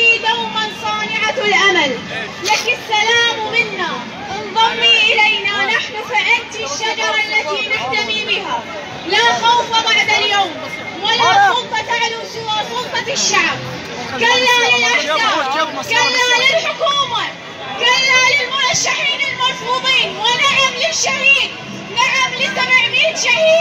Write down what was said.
دوما صانعة الأمل. لك السلام منا. انضمي إلينا. نحن فأنت الشجرة التي نحتمي بها. لا خوف بعد اليوم ولا سلطة تعلو سوى سلطة الشعب. كلا للأحزاب كلا للحكومة كلا للمرشحين المرفوضين. ونعم للشهيد نعم ل 700 شهيد.